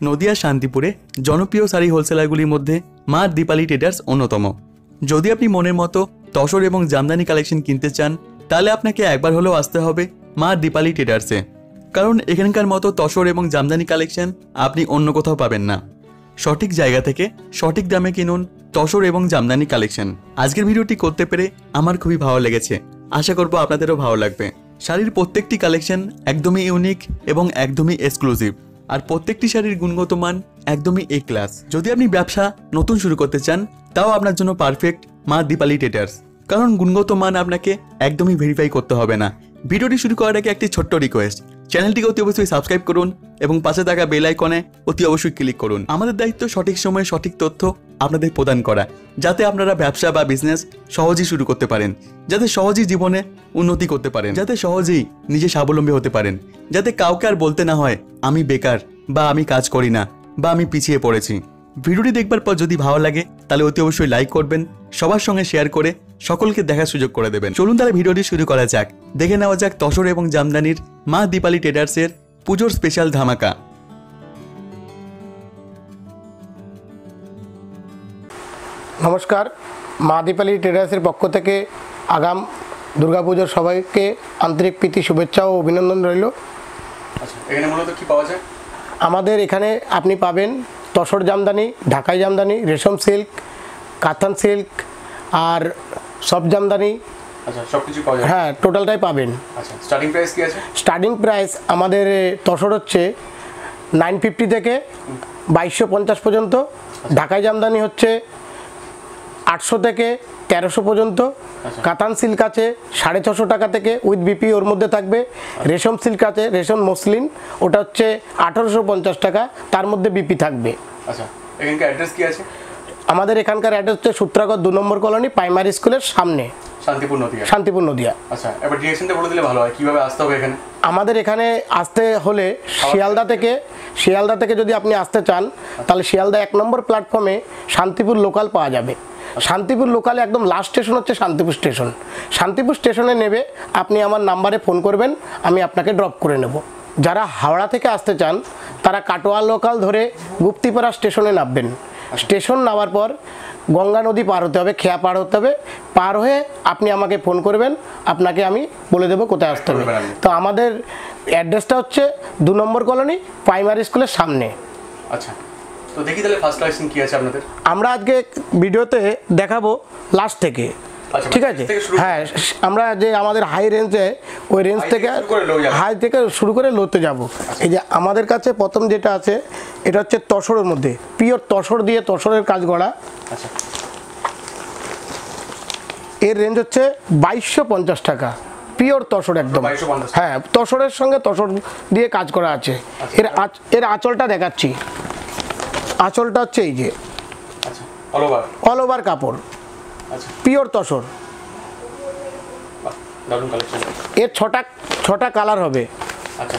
নদিয়া শান্তিপুরে জনপ্রিয় শাড়ি হোলসেলারগুলির মধ্যে মা দীপালি ট্রেডার্স অন্যতম। যদি আপনি মনের মতো তসর এবং জামদানি কালেকশন কিনতে চান, তাহলে আপনাকে একবার হলেও আসতে হবে মা দীপালি ট্রেডার্সে। কারণ এখানকার মতো তসর এবং জামদানি কালেকশন আপনি অন্য কোথাও পাবেন না। সঠিক জায়গা থেকে সঠিক দামে কিনুন তসর এবং জামদানি কালেকশন। আজকের ভিডিওটি করতে পেরে আমার খুবই ভালো লেগেছে। আশা করব আপনাদেরও ভালো লাগবে। শাড়ির প্রত্যেকটি কালেকশন একদমই ইউনিক এবং একদমই এক্সক্লুসিভ। আর প্রত্যেকটি শাড়ির গুণগত মান একদমই এ ক্লাস যদি আপনি ব্যবসা নতুন শুরু করতে চান, তাও আপনার জন্য পারফেক্ট মা দীপালি টেটার্স কারণ গুণগত মান আপনাকে একদমই ভেরিফাই করতে হবে না। ভিডিওটি শুরু করার আগে একটি ছোট্ট রিকোয়েস্ট চ্যানেলটিকে অতি অবশ্যই সাবস্ক্রাইব করুন এবং পাশে থাকা বেল আইকনে অতি অবশ্যই ক্লিক করুন। আমাদের দায়িত্ব সঠিক সময়ে সঠিক তথ্য আপনাদের প্রদান করা, যাতে আপনারা ব্যবসা বা বিজনেস সহজেই শুরু করতে পারেন, যাতে সহজেই জীবনে উন্নতি করতে পারেন, যাতে সহজেই নিজে স্বাবলম্বী হতে পারেন, যাতে কাউকে আর বলতে না হয়, আমি বেকার বা আমি কাজ করি না বা আমি পিছিয়ে পড়েছি। ভিডিওটি দেখবার পর যদি ভালো লাগে তাহলে অতি অবশ্যই লাইক করবেন সবার সঙ্গে শেয়ার করে সকলকে দেখার সুযোগ করে দেবেন। চলুন তাহলে ভিডিওটি শুরু করা যাক। দেখে নেওয়া যাক তসর এবং জামদানির মা দীপালি ট্রেডার্সের পুজোর স্পেশাল ধামাকা। নমস্কার মা দীপালি ট্রেডার্সের পক্ষ থেকে আগাম দুর্গাপুজোর সবাইকে আন্তরিক প্রীতি শুভেচ্ছা ও অভিনন্দন রইল। আচ্ছা এখানে মূলত কি পাওয়া যায়? আমাদের এখানে আপনি পাবেন তসর জামদানি ঢাকাই জামদানি রেশম সিল্ক কাতান সিল্ক আর সব জামদানি আচ্ছা সব কিছু পাওয়া হ্যাঁ টোটালটাই পাবেন। আচ্ছা স্টার্টিং স্টার্টিং প্রাইস আমাদের তসর হচ্ছে নাইন ফিফটি থেকে বাইশশো পঞ্চাশ পর্যন্ত। ঢাকাই জামদানি হচ্ছে আটশো থেকে তেরোশো পর্যন্ত। কাতান সিল্ক আছে সাড়ে ছশো টাকা থেকে উইথ বিপি ওর মধ্যে থাকবে। রেশম সিল্ক আছে রেশম মসলিন। ওটা হচ্ছে আঠারোশো পঞ্চাশ টাকা তার মধ্যে বিপি থাকবে। আচ্ছা এখানকার অ্যাড্রেস কি আছে? আমাদের এখানকার অ্যাড্রেস হচ্ছে সূত্রাগর দু নম্বর কলোনি প্রাইমারি স্কুলের সামনে। শান্তিপুর নদীয়া। শান্তিপুর নদিয়া। আচ্ছা এবার ডিরেকশনটা বলে দিলে ভালো হয় কীভাবে আসতে হবে এখানে? আমাদের এখানে আসতে হলে শিয়ালদা থেকে শিয়ালদা থেকে যদি আপনি আসতে চান তাহলে শিয়ালদা এক নম্বর প্ল্যাটফর্মে শান্তিপুর লোকাল পাওয়া যাবে। শান্তিপুর লোকালে একদম লাস্ট স্টেশন হচ্ছে শান্তিপুর স্টেশন শান্তিপুর স্টেশনে নেবে আপনি আমার নাম্বারে ফোন করবেন আমি আপনাকে ড্রপ করে নেব। যারা হাওড়া থেকে আসতে চান তারা কাটোয়া লোকাল ধরে গুপ্তিপাড়া স্টেশনে নামবেন। স্টেশন নামার পর গঙ্গা নদী পার হতে হবে খেয়া পার হতে হবে। পার হয়ে আপনি আমাকে ফোন করবেন আপনাকে আমি বলে দেবো কোথায় আসতে হবে। তো আমাদের অ্যাড্রেসটা হচ্ছে দু নম্বর কলোনি প্রাইমারি স্কুলের সামনে। আচ্ছা। তো দেখি তাহলে ফার্স্ট কালেকশন কি আছে আপনাদের। আমরা আজকে ভিডিওতে দেখাবো লাস্ট থেকে আচ্ছা, ঠিক মানে আছে? হ্যাঁ আমরা যে আমাদের হাই রেঞ্জে ওই রেঞ্জ থেকে। হাই থেকে শুরু করে লোতে যাব। এই যে আমাদের কাছে প্রথম যেটা আছে এটা হচ্ছে তসরের মধ্যে পিওর তসর দিয়ে তসরের কাজ করা আচ্ছা। এর রেঞ্জ হচ্ছে বাইশশো পঞ্চাশ টাকা পিওর তসর একদম। হ্যাঁ তসরের সঙ্গে তসর দিয়ে কাজ করা আছে। এর আঁচ- এর আঁচলটা দেখাচ্ছি। আঁচলটা হচ্ছে এই যে। আচ্ছা অল ওভার কাপড়। আচ্ছা। পিওর তসর। দারুণ কালেকশন এর ছটা ছটা কালার হবে। আচ্ছা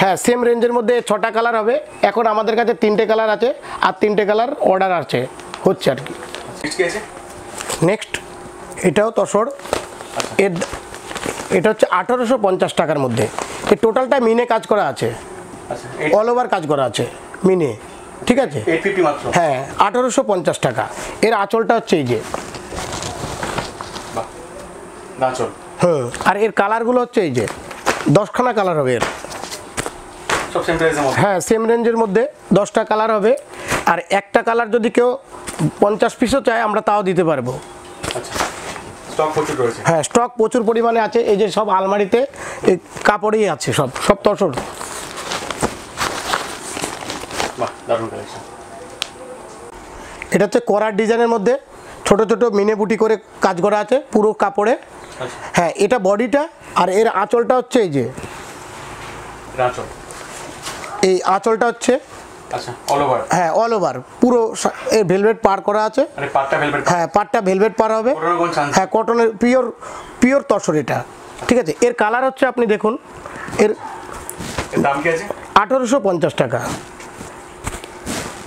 হ্যাঁ সেম রেঞ্জের মধ্যে ছটা কালার হবে। এখন আমাদের কাছে তিনটে কালার আছে আর তিনটে কালার অর্ডার আছে। হচ্ছে আর কি। নেক্সট এটাও তসর। আচ্ছা। এর এটা হচ্ছে আঠারোশো পঞ্চাশ টাকার মধ্যে। এই টোটালটা মিনে কাজ করা আছে। আচ্ছা অল ওভার কাজ করা আছে। মিনে ঠিক আছে? হ্যাঁ আঠারোশো পঞ্চাশ টাকা। এর আঁচলটা হচ্ছে এই যে। হুম আর এর কালারগুলো হচ্ছে এই যে। দশখানা কালার হবে এর। হ্যাঁ সেম রেঞ্জের মধ্যে দশটা কালার হবে। আর একটা কালার যদি কেউ পঞ্চাশ পিসও চায় আমরা তাও দিতে পারব। আচ্ছা। হ্যাঁ স্টক প্রচুর পরিমাণে আছে। এই যে সব আলমারিতে কাপড়ই আছে সব সব তসর। বাহ দারুণ কালেকশন এটা হচ্ছে করার ডিজাইনের মধ্যে ছোট ছোট মিনে বুটি করে কাজ করা আছে পুরো কাপড়ে। আচ্ছা। হ্যাঁ এটা বডিটা আর এর আঁচলটা হচ্ছে এই যে। এই আঁচলটা হচ্ছে আচ্ছা হ্যাঁ অল ওভার পুরো এর ভেলভেট পার করা আছে। মানে হ্যাঁ পাটটা ভেলভেট পার হবে। হ্যাঁ কটনের পিওর পিওর তসর এটা। ঠিক আছে এর কালার হচ্ছে আপনি দেখুন এর এর দাম কি আছে? আঠারোশো পঞ্চাশ টাকা।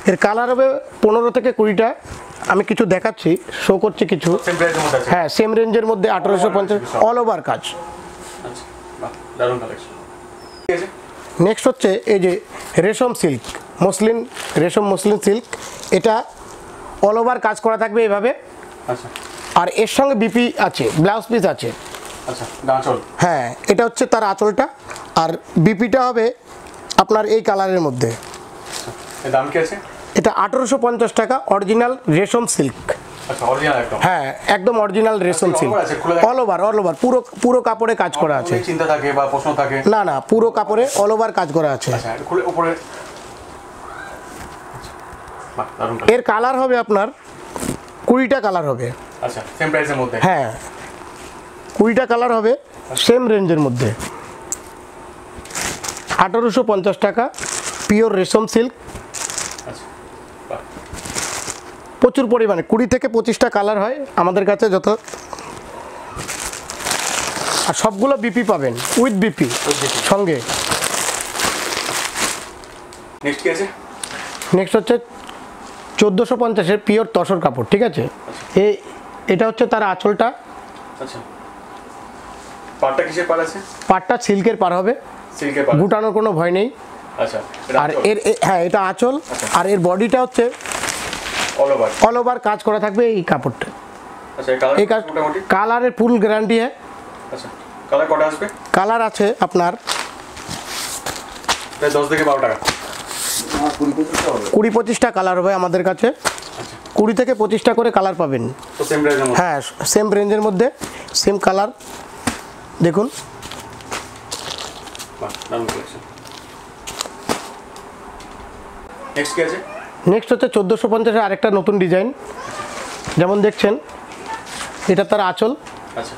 এর কালার হবে পনেরো থেকে কুড়িটা। আমি কিছু দেখাচ্ছি শো করছি কিছু। হ্যাঁ সেম রেঞ্জের মধ্যে আঠারোশো পঞ্চাশ অল ওভার কাজ। আচ্ছা নেক্সট হচ্ছে এই যে রেশম সিল্ক মসলিন রেশম মসলিন সিল্ক এটা অল ওভার কাজ করা থাকবে এভাবে। আচ্ছা। আর এর সঙ্গে বিপি আছে ব্লাউজ পিস আছে। আচ্ছা হ্যাঁ এটা হচ্ছে তার আঁচলটা। আর বিপিটা হবে আপনার এই কালারের মধ্যে। দাম কি আছে? এটা আঠেরোশো পঞ্চাশ টাকা অরিজিনাল রেশম সিল্ক আচ্ছা হ্যাঁ একদম অরিজিনাল রেশম silk all over all over পুরো পুরো কাপড়ে কাজ করা আছে। চিন্তা থাকে বা প্রশ্ন থাকে। না না পুরো কাপড়ে অল ওভার কাজ করা আছে। আচ্ছা উপরে। আচ্ছা। এর কালার হবে আপনার কুড়িটা কালার হবে। আচ্ছা সেম প্রাইসের মধ্যে। হ্যাঁ কুড়িটা কালার হবে সেম রেঞ্জের মধ্যে। আঠারোশো পঞ্চাশ টাকা পিওর রেশম সিল্ক আচ্ছা বাহ প্রচুর পরিমাণে কুড়ি থেকে পঁচিশটা কালার হয় আমাদের কাছে যত। আর সবগুলো বিপি পাবেন উইথ বিপি সঙ্গে। নেক্সট কি আছে? নেক্সট হচ্ছে চোদ্দোশো পঞ্চাশের পিওর তসর কাপড় ঠিক আছে? এই এটা হচ্ছে তার আঁচলটা। আচ্ছা। পাটটা কিসের পার আছে? পাটটা সিল্কের পার হবে। সিল্কের পার গুটানোর কোনো ভয় নেই। আচ্ছা আর এর হ্যাঁ এটা আঁচল। আর এর বডিটা হচ্ছে অল ওভার অল ওভার কাজ করা থাকবে এই কাপড়টা। আচ্ছা এই কালার কাজ মোটামুটি? কালারের ফুল গ্যারান্টি হ্যাঁ আচ্ছা কালার কটা আসবে? কালার আছে আপনার প্রায় দশ থেকে বারো টাকা। কুড়ি পঁচিশটা কালার হবে আমাদের কাছে। কুড়ি থেকে পঁচিশটা করে কালার পাবেন। হ্যাঁ সেম রেঞ্জের মধ্যে সেম কালার দেখুন। বাহ দারুণ কালেকশন নেক্সট কি আছে? নেক্সট হচ্ছে চোদ্দোশো পঞ্চাশের আরেকটা নতুন ডিজাইন যেমন দেখছেন এটা তার আঁচল। আচ্ছা।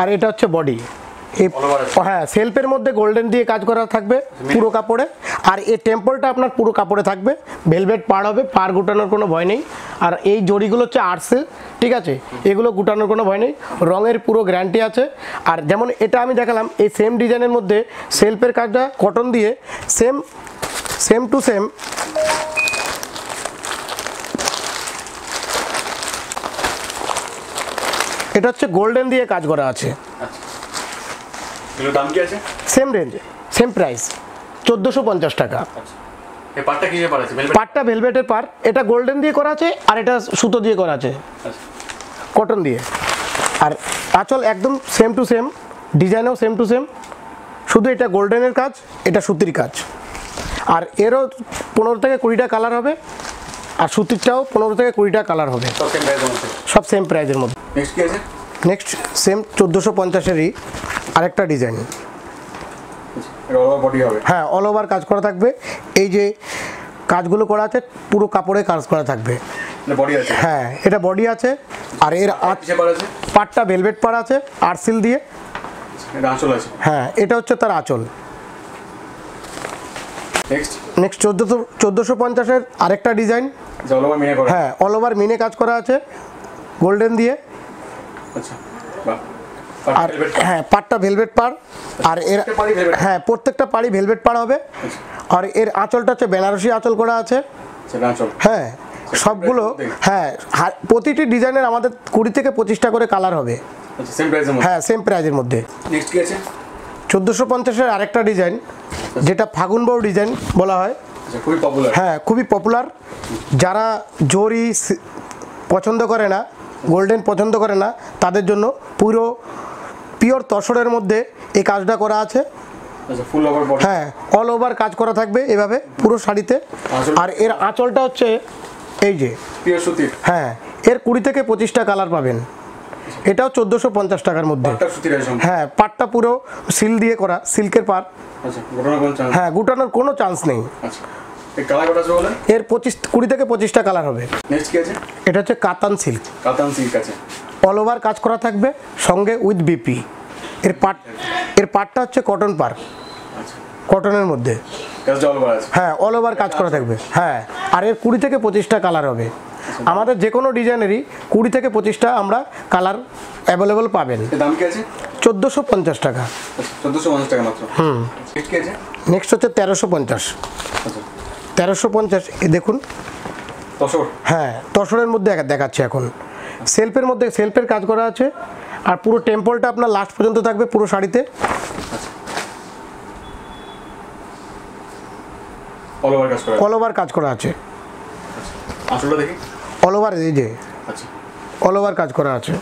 আর এটা হচ্ছে বডি। হ্যাঁ সেলফের মধ্যে গোল্ডেন দিয়ে কাজ করা থাকবে পুরো কাপড়ে। আর এই টেম্পলটা আপনার পুরো কাপড়ে থাকবে। ভেলভেট পার হবে পার গুটানোর কোনো ভয় নেই। আর এই জড়িগুলো হচ্ছে আর্টসের ঠিক আছে? এগুলো গুটানোর কোনো ভয় নেই রঙের পুরো গ্যারান্টি আছে। আর যেমন এটা আমি দেখালাম এই সেম ডিজাইনের মধ্যে সেলফের কাজটা কটন দিয়ে সেম সেম টু সেম এটা হচ্ছে গোল্ডেন দিয়ে কাজ করা আছে। দাম কি আছে? সেম রেঞ্জে সেম প্রাইস চোদ্দোশো পঞ্চাশ টাকা। আচ্ছা। এই পাটটা কিসের পার আছে? পাটটা ভেলভেটের পার এটা গোল্ডেন দিয়ে করা আছে আর এটা সুতো দিয়ে করা আছে। আচ্ছা। কটন দিয়ে। আর আঁচল একদম সেম টু সেম ডিজাইনও সেম টু সেম শুধু এটা গোল্ডেনের কাজ এটা সুতির কাজ। আর এরও পনেরো থেকে কুড়িটা কালার হবে। আর সুতিরটাও পনেরো থেকে কুড়িটা কালার হবে। সব সেম প্রাইজের মধ্যে? নেক্সট সেম চোদ্দোশো পঞ্চাশেরই আরেকটা ডিজাইন হ্যাঁ অল ওভার কাজ করা থাকবে। এই যে কাজগুলো করা আছে পুরো কাপড়ে কাজ করা থাকবে। হ্যাঁ এটা বডি আছে আর এর পাটটা ভেলভেট পার আছে আরসিল দিয়ে। হ্যাঁ এটা হচ্ছে তার আঁচল। নেক্সট চোদ্দোশো চোদ্দোশো পঞ্চাশের আরেকটা ডিজাইন মিনে করে। হ্যাঁ অল ওভার মিনে কাজ করা আছে গোল্ডেন দিয়ে। আচ্ছা। আর হ্যাঁ পাটটা ভেলভেট পার আর এর? হ্যাঁ প্রত্যেকটা পাড়ি ভেলভেট পার হবে। আর এর আঁচলটা হচ্ছে বেনারসি আঁচল করা আছে। হ্যাঁ সবগুলো হ্যাঁ প্রতিটি ডিজাইনের আমাদের কুড়ি থেকে পঁচিশটা করে কালার হবে। আচ্ছা হ্যাঁ সেম প্রাইজের মধ্যে। চোদ্দোশো পঞ্চাশের আরেকটা ডিজাইন যেটা ফাগুন বউ ডিজাইন বলা হয়। আচ্ছা হ্যাঁ খুবই পপুলার যারা জরি পছন্দ করে না গোল্ডেন পছন্দ করে না তাদের জন্য পুরো পিওর তসরের মধ্যে এই কাজটা করা আছে। আচ্ছা হ্যাঁ অল ওভার কাজ করা থাকবে এভাবে পুরো শাড়িতে। আর এর আঁচলটা হচ্ছে এই যে হ্যাঁ এর কুড়ি থেকে পঁচিশটা কালার পাবেন। এটাও চোদ্দোশো পঞ্চাশ টাকার মধ্যে। হ্যাঁ পাটটা পুরো সিল দিয়ে করা সিল্কের পাট। আচ্ছা হ্যাঁ গুটানোর কোনো চান্স নেই। আচ্ছা এর পঁচিশ কুড়ি থেকে পঁচিশটা কালার হবে। এটা হচ্ছে কাতান সিল্ক। কাতান সিল্ক আছে। অল ওভার কাজ করা থাকবে সঙ্গে উইথ বিপি এর পাট এর পাটটা হচ্ছে কটন পার কটনের মধ্যে। হ্যাঁ অল ওভার কাজ করা থাকবে। হ্যাঁ আর এর কুড়ি থেকে পঁচিশটা কালার হবে। আমাদের যে কোনো ডিজাইনেরই কুড়ি থেকে পঁচিশটা আমরা কালার অ্যাভেলেবল পাবেন। দাম কি আছে? চোদ্দোশো পঞ্চাশ টাকা। চোদ্দোশো পঞ্চাশ টাকা মাত্র। হুম। নেক্সট হচ্ছে তেরোশো পঞ্চাশ। আচ্ছা। তেরোশো পঞ্চাশ দেখুন। হ্যাঁ তসরের মধ্যে দেখা- দেখাচ্ছে এখন। সেলফের মধ্যে সেলফের কাজ করা আছে। আর পুরো টেম্পলটা আপনার লাস্ট পর্যন্ত থাকবে পুরো শাড়িতে। অল ওভার কাজ করা আছে? অল ওভার এই যে। আচ্ছা। অল ওভার কাজ করা আছে।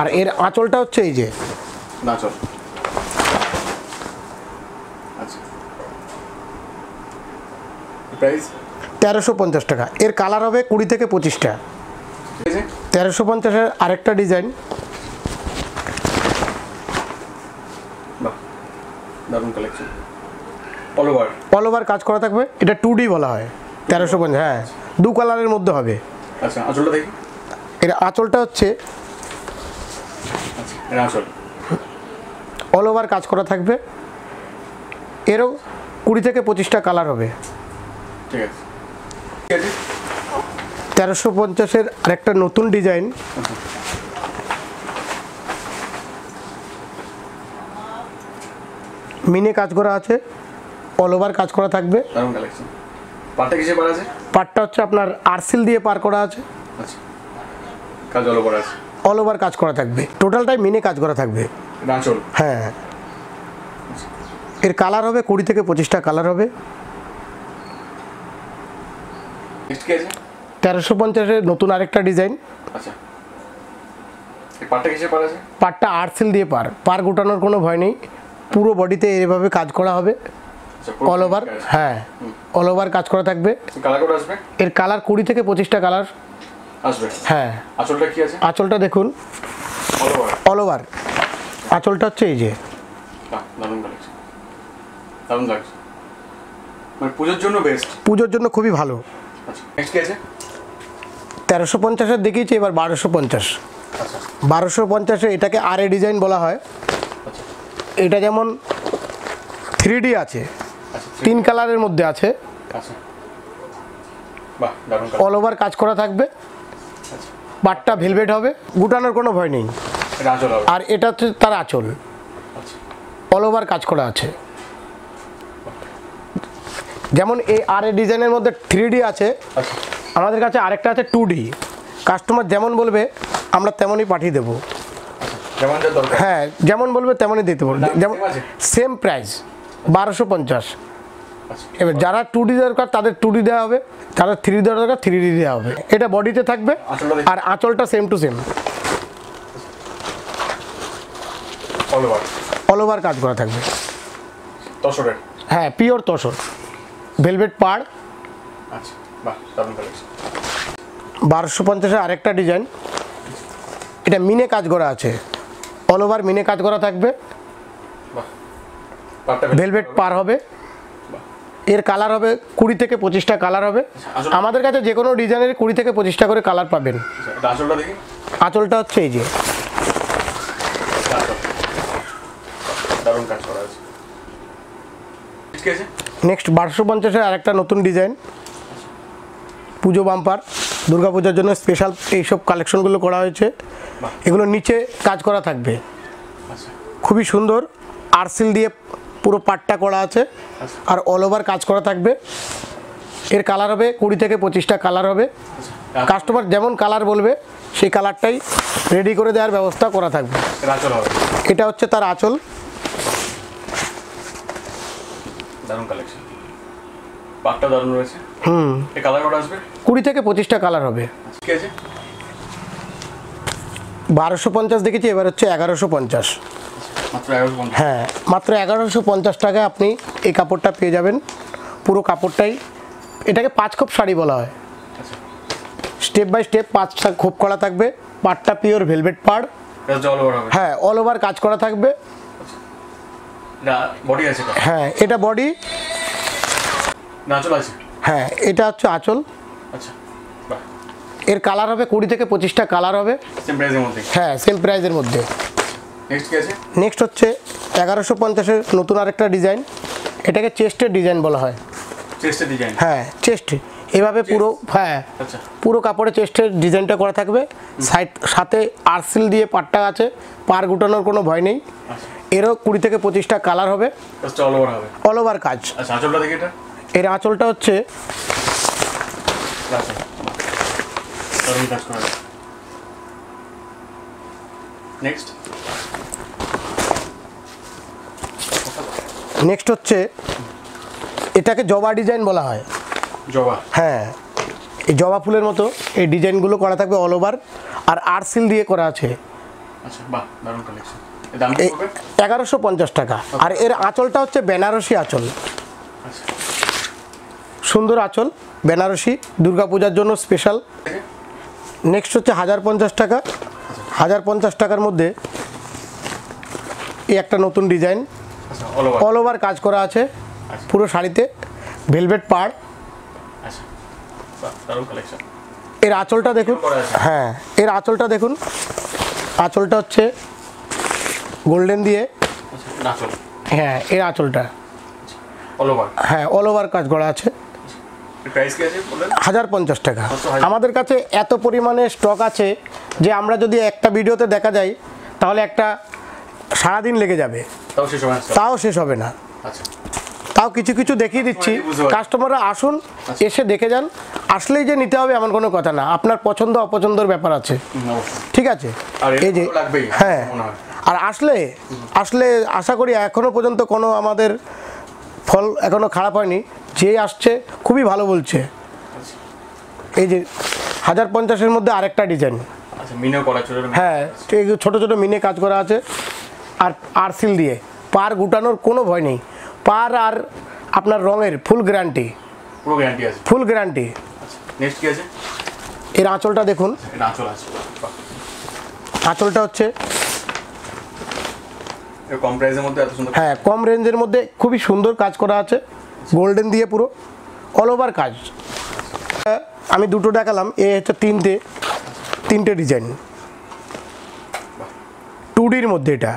আর এর আঁচলটা হচ্ছে এই যে। আচ্ছা। তেরোশো পঞ্চাশ টাকা। এর কালার হবে কুড়ি থেকে পঁচিশটা। ঠিক আছে তেরোশো পঞ্চাশের আরেকটা ডিজাইন। দারুণ collection all over all over কাজ করা থাকবে। এটা টু ডি বলা হয়। তেরোশো পঞ্চাশ হ্যাঁ। দু কালারের মধ্যে হবে। আচ্ছা আঁচলটা দেখি। এর আঁচলটা হচ্ছে আচ্ছা আঁচল। অল ওভার কাজ করা থাকবে। এরও কুড়ি থেকে পঁচিশটা কালার হবে। ঠিক আছে ঠিক আছে। তেরোশো পঞ্চাশের আরেকটা নতুন ডিজাইন। মিনে কাজ করা আছে অল ওভার কাজ করা থাকবে। পাটটা হচ্ছে আপনার আরসিল দিয়ে পার করা আছে। আচ্ছা। কাজ অল ওভার অল ওভার কাজ করা থাকবে। টোটালটাই মিনে কাজ করা থাকবে। হ্যাঁ। এর কালার হবে কুড়ি থেকে পঁচিশটা কালার হবে। তেরোশো পঞ্চাশের নতুন আরেকটা ডিজাইন। আচ্ছা। পাটটা আর্টসিল দিয়ে পার পার গোটানোর কোনো ভয় নেই। পুরো বডিতে এভাবে কাজ করা হবে। আচ্ছা অল ওভার হ্যাঁ। অল ওভার কাজ করা থাকবে। এর কালার কুড়ি থেকে পঁচিশটা কালার হ্যাঁ। আঁচলটা কি আছে? আঁচলটা দেখুন। অল ওভার আঁচলটা হচ্ছে এই যে। মানে পুজোর জন্য বেস্ট পুজোর জন্য খুবই ভালো। আচ্ছা নেক্সট কি আছে? তেরোশো পঞ্চাশের দেখিয়েছি এবার বারোশো পঞ্চাশ। বারোশো পঞ্চাশে এটাকে আরে ডিজাইন বলা হয়। এটা যেমন থ্রি ডি আছে, তিন কালারের মধ্যে আছে। অল ওভার কাজ করা থাকবে। পাটটা ভেলভেট হবে। গুটানোর কোনো ভয় নেই। আর এটা হচ্ছে তার আঁচল। অল ওভার কাজ করা আছে। যেমন এই আর এ ডিজাইনের মধ্যে থ্রি ডি আছে। আমাদের কাছে আরেকটা আছে টু ডি কাস্টমার যেমন বলবে আমরা তেমনই পাঠিয়ে দেবো। হ্যাঁ যেমন বলবে তেমনই দিতে পারব। যেমন সেম প্রাইস বারোশো পঞ্চাশ। আচ্ছা। এবার যারা টু ডি দরকার তাদের টু ডি দেওয়া হবে। যারা থ্রি ডি দরকার থ্রি ডি দেওয়া হবে। এটা বডিতে থাকবে আর আঁচলটা same to same all over কাজ করা থাকবে। তসরের। হ্যাঁ পিওর তসর। ভেলভেট পাড়। আচ্ছা। বারোশো পঞ্চাশের আরেকটা ডিজাইন এটা মিনে কাজ করা আছে। অল ওভার মিনে কাজ করা থাকবে। ভেলভেট পার হবে। এর কালার হবে কুড়ি থেকে পঁচিশটা কালার হবে। আমাদের কাছে যে কোনো ডিজাইনের কুড়ি থেকে পঁচিশটা করে কালার পাবেন। আচ্ছা আঁচলটা হচ্ছে এই যে। নেক্সট বারোশো পঞ্চাশের আরেকটা নতুন ডিজাইন পুজো বাম্পার দুর্গাপূজার জন্য স্পেশাল এইসব কালেকশনগুলো করা হয়েছে। এগুলো নিচে কাজ করা থাকবে। খুবই সুন্দর আরসিল দিয়ে পুরো পাটটা করা আছে আর অল ওভার কাজ করা থাকবে। এর কালার হবে কুড়ি থেকে পঁচিশটা কালার হবে। কাস্টমার যেমন কালার বলবে সেই কালারটাই রেডি করে দেওয়ার ব্যবস্থা করা থাকবে। এটা এটা হচ্ছে তার আঁচল। দারুণ কালেকশন পাটটা দারুণ রয়েছে। হুম। এই কালার কোড আসবে? কুড়ি থেকে পঁচিশটা কালার হবে। ঠিক আছে। বারোশো পঞ্চাশ দেখেছি এবার হচ্ছে এগারোশো পঞ্চাশ। হ্যাঁ মাত্র এগারোশো পঞ্চাশ টাকায় আপনি এই কাপড়টা পেয়ে যাবেন। পুরো কাপড়টাই এটাকে পাঁচ খোপ শাড়ি বলা হয়। আচ্ছা। স্টেপ বাই স্টেপ পাঁচটা খোপ করা থাকবে। পাটটা পিওর ভেলভেট পাড়। হ্যাঁ অল ওভার কাজ করা থাকবে। এটা হ্যাঁ এটা বডি হ্যাঁ এটা হচ্ছে আঁচল। আচ্ছা এর কালার হবে কুড়ি থেকে পঁচিশটা কালার হবে। হ্যাঁ সেম প্রাইজের মধ্যে। নেক্সট হচ্ছে এগারোশো পঞ্চাশের নতুন আরেকটা ডিজাইন এটাকে চেস্টের ডিজাইন বলা হয়। চেস্টের ডিজাইন হ্যাঁ চেস্ট এভাবে পুরো হ্যাঁ আচ্ছা। পুরো কাপড়ে চেস্টের ডিজাইনটা করা থাকবে। সাইড সাথে আরসিল দিয়ে পাটটা আছে। পার গুটানোর কোনো ভয় নেই। আচ্ছা। এরও কুড়ি থেকে পঁচিশটা কালার হবে। অল ওভার হবে। অল ওভার কাজ। আচ্ছা আঁচলটা দেখি এটা। এর আঁচলটা হচ্ছে নেক্সট নেক্সট হচ্ছে এটাকে জবা ডিজাইন বলা হয়। জবা। হ্যাঁ এই জবা ফুলের মতো এই ডিজাইনগুলো করা থাকবে অল ওভার আর আর্ট সিল দিয়ে করা আছে। আচ্ছা এগারোশো পঞ্চাশ টাকা। আর এর আঁচলটা হচ্ছে বেনারসি আঁচল। আচ্ছা। সুন্দর আঁচল বেনারসি দুর্গাপূজার জন্য স্পেশাল নেক্সট হচ্ছে হাজার পঞ্চাশ টাকা। হাজার পঞ্চাশ টাকার মধ্যে এই একটা নতুন ডিজাইন অল ওভার কাজ করা আছে পুরো শাড়িতে। ভেলভেট পাড়। আচ্ছা। এর আঁচলটা দেখুন। হ্যাঁ এর আঁচলটা দেখুন। আঁচলটা হচ্ছে গোল্ডেন দিয়ে। আচ্ছা হ্যাঁ এর আঁচলটা। হ্যাঁ অল ওভার কাজ করা আছে প্রাইস কি আছে বললেন হাজার পঞ্চাশ টাকা। আমাদের কাছে এত পরিমাণে স্টক আছে যে আমরা যদি একটা ভিডিওতে দেখা যাই তাহলে একটা সারাদিন লেগে যাবে। তাও শেষ হবে না তাও আচ্ছা। তাও কিছু কিছু দেখিয়ে দিচ্ছি। কাস্টমাররা আসুন এসে দেখে যান। আসলেই যে নিতে হবে এমন কোনো কথা না। আপনার পছন্দ অপছন্দের ব্যাপার আছে। ঠিক আছে? এই যে হ্যাঁ। আর আসলে আসলে আশা করি এখনও পর্যন্ত কোনো আমাদের ফল এখনও খারাপ হয়নি। যে আসছে খুবই ভালো বলছে। এই যে হাজার পঞ্চাশের মধ্যে আরেকটা ডিজাইন। আচ্ছা হ্যাঁ ছোটো ছোটো মিনে কাজ করা আছে আর আর সিল দিয়ে। পার গুটানোর কোনো ভয় নেই। পার আর আপনার রঙের ফুল গ্যারান্টি। Full guarantee. আচ্ছা এর আঁচলটা দেখুন। আঁচলটা হচ্ছে কম প্রাইসের মধ্যে হ্যাঁ কম রেঞ্জের মধ্যে খুবই সুন্দর কাজ করা আছে। গোল্ডেন দিয়ে পুরো অল ওভার কাজ। আমি দুটো দেখালাম এ হচ্ছে তিনটে তিনটে ডিজাইন টু ডির মধ্যে এটা।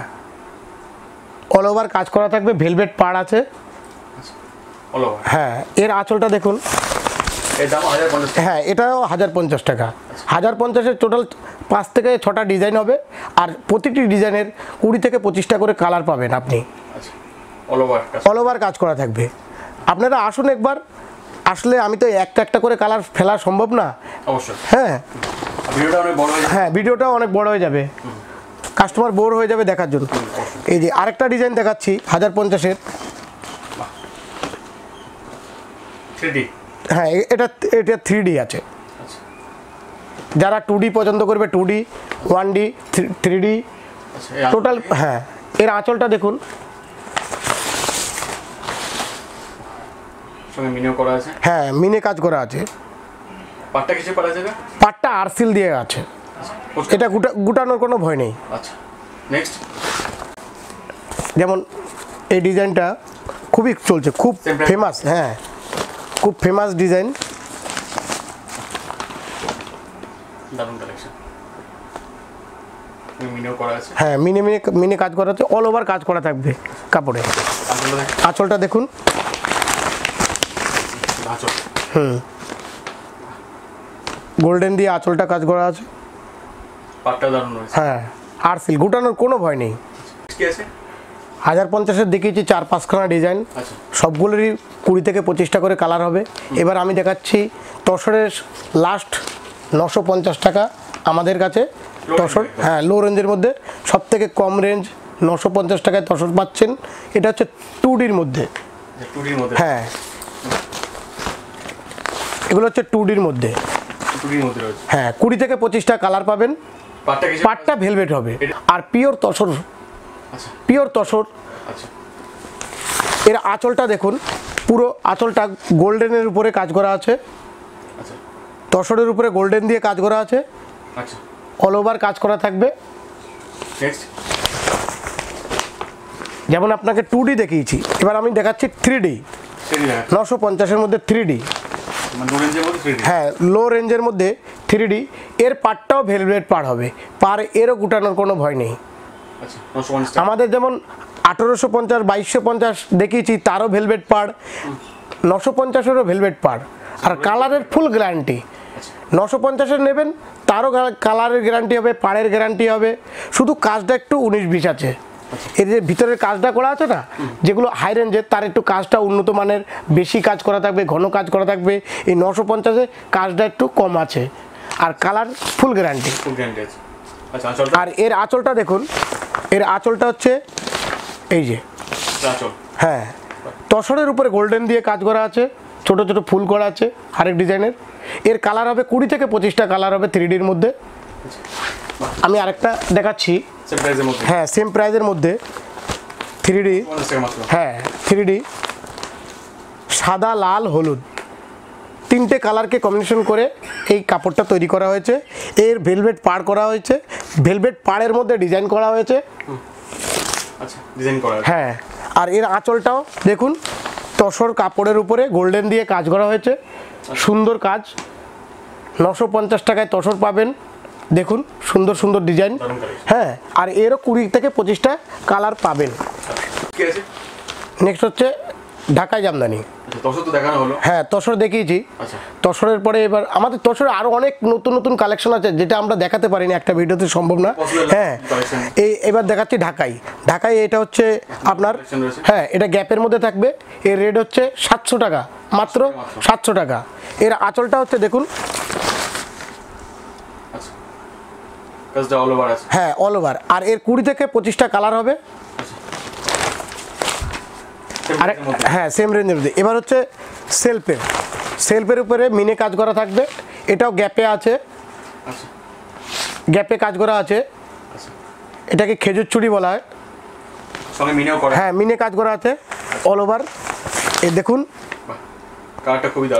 অল ওভার কাজ করা থাকবে ভেলভেট পাড় আছে। হ্যাঁ এর আঁচলটা দেখুন। হ্যাঁ এটাও হাজার পঞ্চাশ টাকা। হাজার পঞ্চাশের টোটাল পাঁচ থেকে ছটা ডিজাইন হবে আর প্রতিটি ডিজাইনের কুড়ি থেকে পঁচিশটা করে কালার পাবেন আপনি। আচ্ছা। অল ওভার কাজ করা থাকবে। আপনারা আসুন একবার। আসলে আমি তো একটা একটা করে কালার ফেলা সম্ভব না। অবশ্যই। হ্যাঁ। ভিডিওটা অনেক বড় হয়ে যাবে। হ্যাঁ ভিডিওটাও অনেক বড় হয়ে যাবে। কাস্টমার বোর হয়ে যাবে দেখার জন্য। এই যে আরেকটা ডিজাইন দেখাচ্ছি হাজার পঞ্চাশের। হ্যাঁ এটা এটা থ্রি আছে। আচ্ছা। যারা টু ডি পছন্দ করবে two D one D three total হ্যাঁ এর আঁচলটা দেখুন সঙ্গে মিনেও করা আছে হ্যাঁ মিনে কাজ করা আছে। পাটটা আরসিল দিয়ে আছে। এটা গুটা গুটানোর কোনো ভয় নেই। আচ্ছা। যেমন এই ডিজাইনটা খুবই চলছে খুব ফেমাস হ্যাঁ। খুব ফেমাস ডিজাইন। হ্যাঁ মিনে মিনে মিনে কাজ করা আছে অল ওভার কাজ করা থাকবে কাপড়ে। আঁচলটা দেখুন। আঁচল গোল্ডেন দিয়ে আঁচলটা কাজ করা আছে? পাটটা দারুণ হ্যাঁ আর সিল গুটানোর কোনো ভয় নেই। কি আছে? হাজার পঞ্চাশের দেখিয়েছি চার পাঁচখানা ডিজাইন আচ্ছা। সবগুলোরই কুড়ি থেকে পঁচিশটা করে কালার হবে। এবার আমি দেখাচ্ছি তসরের লাস্ট নশো পঞ্চাশ টাকা আমাদের কাছে। তসর হ্যাঁ লো রেঞ্জের মধ্যে। সব থেকে কম রেঞ্জ নশো পঞ্চাশ টাকায় তসর পাচ্ছেন। এটা হচ্ছে টু ডির মধ্যে। টু ডির মধ্যে? হ্যাঁ। এগুলো হচ্ছে টু ডির মধ্যে। হ্যাঁ কুড়ি থেকে পঁচিশটা কালার পাবেন। পাটটা ভেলভেট হবে। আর পিওর তসর। আচ্ছা। পিওর তসর। আচ্ছা। এর আঁচলটা দেখুন পুরো আঁচলটা গোল্ডেনের উপরে কাজ করা আছে। আচ্ছা। তসরের উপরে গোল্ডেন দিয়ে কাজ করা আছে। আচ্ছা। অল ওভার কাজ করা থাকবে। যেমন আপনাকে টু ডি দেখিয়েছি। এবার আমি দেখাচ্ছি থ্রি থ্রি ডি নশো পঞ্চাশের মধ্যে থ্রি ডি মানে হ্যাঁ লো রেঞ্জের মধ্যে থ্রি ডি এর পারটাও ভেলভেট পার হবে। পার এরও গুটানোর কোনো ভয় নেই। আচ্ছা আমাদের যেমন আঠেরোশো পঞ্চাশ বাইশশো পঞ্চাশ দেখিয়েছি তারও ভেলভেট পার নশো পঞ্চাশেরও ভেলভেট পার আর কালারের ফুল গ্যারান্টি নশো পঞ্চাশের নেবেন তারও কালারের গ্যারান্টি হবে পাড়ের গ্যারান্টি হবে। শুধু কাজটা একটু উনিশ বিশ আছে। এর যে ভিতরের কাজটা করা আছে না যেগুলো হাই রেঞ্জের তার একটু কাজটা উন্নত মানের বেশি কাজ করা থাকবে ঘন কাজ করা থাকবে এই নশো পঞ্চাশে কাজটা একটু কম আছে। আর কালার ফুল গ্যারান্টি আচ্ছা আর এর আঁচলটা দেখুন এর আঁচলটা হচ্ছে এই যে। হ্যাঁ তসরের উপরে গোল্ডেন দিয়ে কাজ করা আছে ছোট ছোট ফুল করা আছে আরেক ডিজাইনের। এর কালার হবে কুড়ি থেকে পঁচিশটা কালার হবে থ্রি ডির মধ্যে। আমি আরেকটা দেখাচ্ছি। হ্যাঁ সেম প্রাইজের মধ্যে। থ্রি ডি হ্যাঁ থ্রি ডি সাদা লাল হলুদ। তিনটে কালারকে কম্বিনেশন করে এই কাপড়টা তৈরি করা হয়েছে। এর ভেলভেট পাড় করা হয়েছে। ভেলভেট পাড়ের মধ্যে ডিজাইন করা হয়েছে। আচ্ছা করা আছে হ্যাঁ আর এর আঁচলটাও দেখুন তসর কাপড়ের উপরে গোল্ডেন দিয়ে কাজ করা হয়েছে। সুন্দর কাজ। নশো পঞ্চাশ টাকায় তসর পাবেন। দেখুন সুন্দর সুন্দর ডিজাইন হ্যাঁ আর এরও কুড়ি থেকে পঁচিশটা কালার পাবেন। নেক্সট হচ্ছে ঢাকায় জামদানি। আচ্ছা হ্যাঁ তসর দেখিয়েছি। আচ্ছা। তসরের পরে এবার আমাদের তসরে আরও অনেক নতুন নতুন কালেকশন আছে যেটা আমরা দেখাতে পারিনি একটা ভিডিওতে সম্ভব না। হ্যাঁ এই এবার দেখাচ্ছি ঢাকাই। ঢাকাই এটা হচ্ছে আপনার হ্যাঁ এটা গ্যাপের মধ্যে থাকবে। এর রেট হচ্ছে সাতশো টাকা মাত্র। সাতশো টাকা। এর আঁচলটা হচ্ছে দেখুন আচ্ছা কাজটা অল ওভার আছে হ্যাঁ অল ওভার আর এর কুড়ি থেকে পঁচিশটা কালার হবে। আর। হ্যাঁ সেম রেঞ্জের মধ্যে। এবার হচ্ছে সেলফের সেলফের উপরে মিনে কাজ করা থাকবে। এটাও গ্যাপে আছে। আচ্ছা। গ্যাপে কাজ করা আছে। আচ্ছা। এটাকে খেজুর চুড়ি বলা হয়। সঙ্গে মিনেও করে। হ্যাঁ মিনে কাজ করা আছে। অল ওভার এ দেখুন।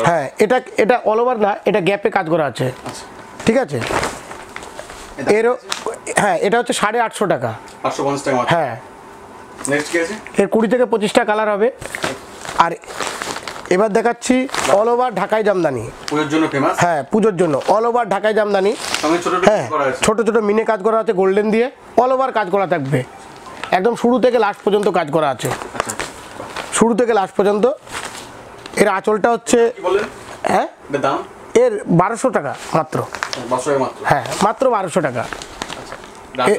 হ্যাঁ এটা এটা অল ওভার না এটা গ্যাপে কাজ করা আছে। আচ্ছা। ঠিক আছে? এরও হ্যাঁ এটা হচ্ছে সাড়ে আটশো টাকা। হ্যাঁ। নেক্সট কি আছে? এর কুড়ি থেকে পঁচিশটা কালার হবে। আর এবার দেখাচ্ছি অল ওভার ঢাকায় জামদানি। পুজোর জন্য ফেমাস হ্যাঁ পুজোর জন্য অল ওভার ঢাকায় জামদানি। হ্যাঁ করা আছে? ছোট ছোট মিনে কাজ করা আছে গোল্ডেন দিয়ে। অল ওভার কাজ করা থাকবে। একদম শুরু থেকে লাস্ট পর্যন্ত কাজ করা আছে। আচ্ছা শুরু থেকে লাস্ট পর্যন্ত। এর আঁচলটা হচ্ছে হ্যাঁ? দাম? এর বারোশো টাকা মাত্র। হ্যাঁ মাত্র বারোশো টাকা।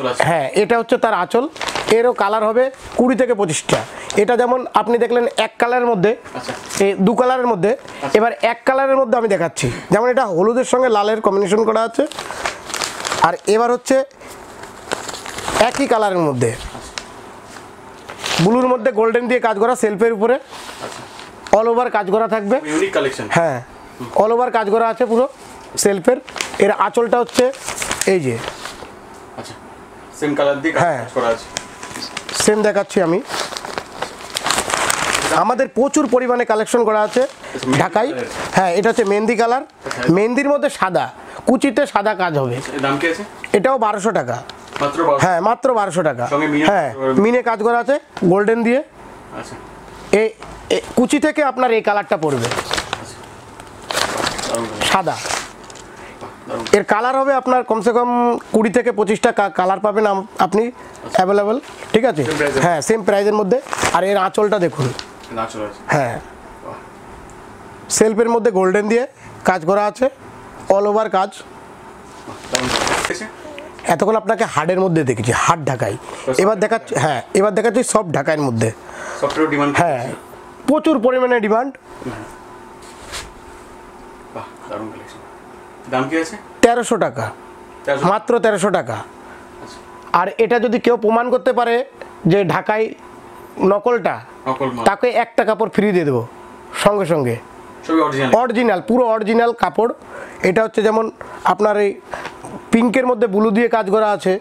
আছে? হ্যাঁ এটা হচ্ছে তার আঁচল। এরও কালার হবে কুড়ি থেকে পঁচিশটা। এটা যেমন আপনি দেখলেন এক কালারের মধ্যে আচ্ছা। এই দু কালারের মধ্যে। এবার এক কালারের মধ্যে আমি দেখাচ্ছি। যেমন এটা হলুদের সঙ্গে লালের কম্বিনেশন করা আছে। আর এবার হচ্ছে একই কালারের মধ্যে। ব্লুর মধ্যে গোল্ডেন দিয়ে কাজ করা সেলফের উপরে। আচ্ছা। অল ওভার কাজ করা থাকবে। হ্যাঁ। অল ওভার কাজ করা আছে পুরো সেলফের এর। আঁচলটা হচ্ছে এই যে। আচ্ছা সেম কালার দিয়ে হ্যাঁ। কাজ করা আছে। সেম দেখাচ্ছি আমি। আমাদের প্রচুর পরিমাণে কালেকশন করা আছে ঢাকায়। হ্যাঁ এটা হচ্ছে মেহেন্দি কালার মেহেন্দির মধ্যে সাদা কুচিতে সাদা কাজ হবে। এটাও বারোশো টাকা। হ্যাঁ মাত্র বারোশো টাকা। হ্যাঁ মিনে কাজ করা আছে গোল্ডেন দিয়ে। আচ্ছা। এই এই কুচি থেকে আপনার এই কালারটা পড়বে। সাদা। এর কালার হবে আপনার কমসে কম কুড়ি থেকে পঁচিশটা কালার পাবেন আপনি অ্যাভেলেবেল ঠিক আছে? হ্যাঁ সেম প্রাইজের মধ্যে। আর এর আঁচলটা দেখুন। হ্যাঁ। সেলফের মধ্যে গোল্ডেন দিয়ে কাজ করা আছে অল ওভার কাজ। এতক্ষণ আপনাকে হার্ডের মধ্যে দেখেছি হার্ড ঢাকাই। এবার দেখাচ্ছি হ্যাঁ এবার দেখাচ্ছি সব ঢাকাইয়ের মধ্যে। হ্যাঁ প্রচুর পরিমাণে ডিমান্ড দারুণ কালেকশন দাম কি আছে? তেরোশো টাকা। মাত্র তেরোশো টাকা। আচ্ছা। আর এটা যদি কেউ প্রমাণ করতে পারে যে ঢাকাই নকলটা তাকে একটা কাপড় ফ্রি দিয়ে দেবো সঙ্গে সঙ্গে। অরিজিনাল পুরো অরিজিনাল কাপড়। এটা হচ্ছে যেমন আপনার এই পিঙ্কের মধ্যে ব্লু দিয়ে কাজ করা আছে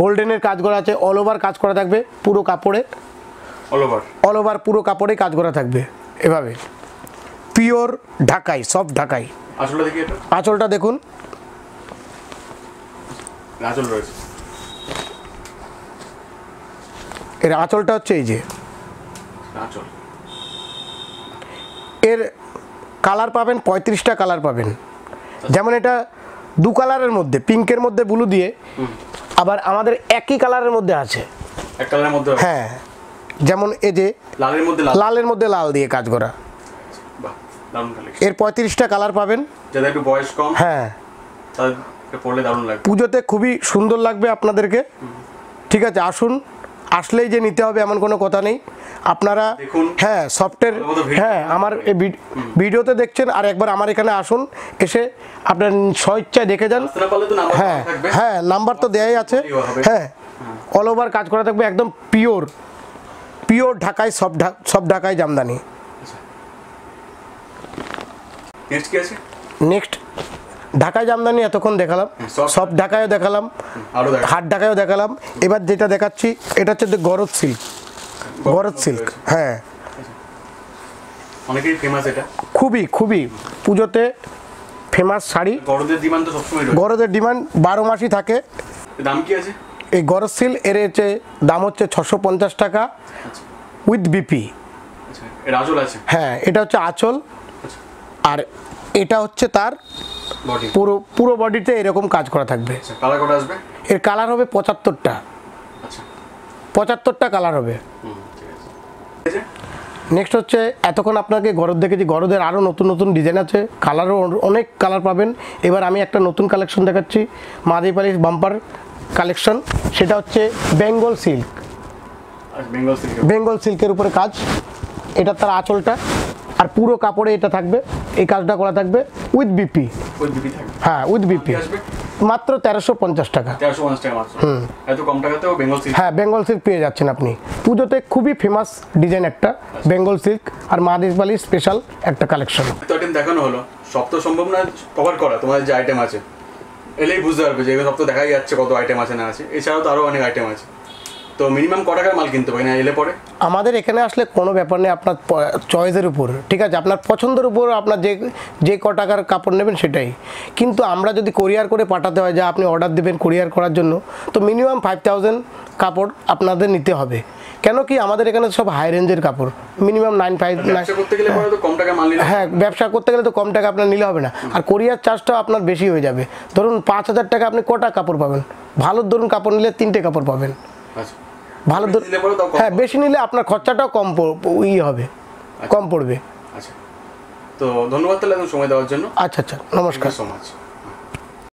গোল্ডেনের কাজ করা আছে অল ওভার কাজ করা থাকবে পুরো কাপড়ে। অল ওভার অল ওভার পুরো কাপড়ে কাজ করা থাকবে এভাবে। পিওর ঢাকাই সব ঢাকাই। আসলে দেখি এটা। আঁচলটা দেখুন। আঁচল রয়েছে। এর আঁচলটা হচ্ছে এই যে। আঁচল। এর কালার পাবেন পঁয়ত্রিশটা কালার পাবেন। যেমন এটা দু কালারের মধ্যে পিঙ্কের মধ্যে ব্লু দিয়ে। আবার আমাদের একই কালারের মধ্যে আছে। এক কালারের মধ্যে হ্যাঁ। যেমন এই যে লালের মধ্যে লাল। লালের মধ্যে লাল দিয়ে কাজ করা। এর পঁয়ত্রিশটা কালার পাবেন। যাদের একটু বয়স কম হ্যাঁ। পড়লে দারুণ লাগবে। পুজোতে খুবই সুন্দর লাগবে আপনাদেরকে। ঠিক আছে আসুন। আসলেই যে নিতে হবে এমন কোনো কথা নেই। আপনারা হ্যাঁ ভিডিও হ্যাঁ আমার ভিডিওতে দেখছেন আর একবার আমার এখানে আসুন। এসে আপনার স্বইচ্ছায় দেখে যান। হ্যাঁ হ্যাঁ নাম্বার তো দেয়াই আছে। হ্যাঁ অল ওভার কাজ করা থাকবে একদম পিওর পিওর ঢাকায় সব সব ঢাকায় জামদানি। নেক্সট কি আছে? নেক্সট ঢাকায় জামদানি এতক্ষণ দেখালাম। সব- সব ঢাকায়ও দেখালাম হাট ঢাকায়ও দেখালাম। এবার যেটা দেখাচ্ছি এটা হচ্ছে যে গরজ সিল্ক গরজ সিল্ক হ্যাঁ। অনেকেই ফেমাস এটা। খুবই খুবই। পুজোতে ফেমাস শাড়ি। গরদের ডিমান্ড তো সবসময় রয়েছে। ডিমান্ড বারো মাসই থাকে। দাম কি আছে? এই গরজ সিল এর হচ্ছে দাম হচ্ছে ছশো পঞ্চাশ টাকা উইথ বিপি আচ্ছা আছে? হ্যাঁ এটা হচ্ছে আঁচল। আর এটা হচ্ছে তার পুরো পুরো বডিতে এরকম কাজ করা থাকবে। আচ্ছা এর কালার হবে পঁচাত্তরটা। আচ্ছা। পঁচাত্তরটা কালার হবে। নেক্সট হচ্ছে এতক্ষণ আপনাকে গরদ দেখেছি গরদের আরও নতুন নতুন ডিজাইন আছে কালারও অনেক কালার পাবেন। এবার আমি একটা নতুন কালেকশন দেখাচ্ছি মাদিপালি বাম্পার কালেকশন সেটা হচ্ছে বেঙ্গল সিল্ক বেঙ্গল সিল্ক বেঙ্গল সিল্কের উপরে কাজ। এটা তার আঁচলটা। আর পুরো কাপড়ে এটা থাকবে এই কাজটা করা থাকবে উইথ বিপি হ্যাঁ উইথ বিপি মাত্র তেরোশো পঞ্চাশ টাকা। সিল্ক হ্যাঁ বেঙ্গল সিল্ক পেয়ে যাচ্ছেন আপনি। পুজোতে খুবই ফেমাস ডিজাইন একটা বেঙ্গল সিল্ক আর মাদিপালি স্পেশাল একটা কালেকশন তো দেখানো হলো। সব তো সম্ভব না কভার করা তোমাদের যে আইটেম আছে। এলেই বুঝতে পারবে যে সব তো দেখাই যাচ্ছে কত আইটেম আছে না আছে। এছাড়াও তো আরও অনেক আইটেম আছে। তো মিনিমাম ক টাকার মাল কিনতে পারি না এলে পরে? আমাদের এখানে আসলে কোনো ব্যাপার নেই আপনার চয়েসের উপর। ঠিক আছে আপনার পছন্দের উপর আপনার যে যে ক টাকার কাপড় নেবেন সেটাই। কিন্তু আমরা যদি কোরিয়ার করে পাঠাতে হয় যা আপনি অর্ডার দেবেন কোরিয়ার করার জন্য তো মিনিমাম ফাইভ থাউজেন্ড কাপড় আপনাদের নিতে হবে। কেন কি আমাদের এখানে সব হাই রেঞ্জের কাপড়। মিনিমাম নাইন ফাইভ ব্যবসা করতে গেলে কম টাকা হ্যাঁ ব্যবসা করতে গেলে তো কম টাকা আপনার নিলে হবে না। আর কোরিয়ার চার্জটাও আপনার বেশি হয়ে যাবে। ধরুন পাঁচ হাজার টাকা আপনি কটা কাপড় পাবেন? ভালো ধরুন কাপড় নিলে তিনটে কাপড় পাবেন। ভালো হ্যাঁ বেশি নিলে আপনার খরচাটাও কম ইয়ে হবে কম পড়বে। আচ্ছা। তো ধন্যবাদ তাহলে সময় দেওয়ার জন্য। আচ্ছা আচ্ছা। নমস্কার। So much